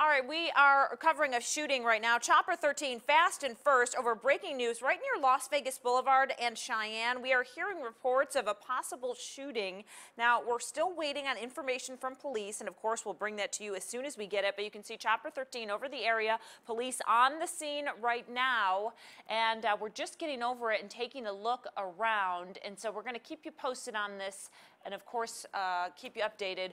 All right, we are covering a shooting right now. Chopper 13, fast and first, over breaking news right near Las Vegas Boulevard and Cheyenne. We are hearing reports of a possible shooting. Now, we're still waiting on information from police, and of course, we'll bring that to you as soon as we get it. But you can see Chopper 13 over the area, police on the scene right now, and uh, we're just getting over it and taking a look around. And so we're going to keep you posted on this, and of course, uh, keep you updated.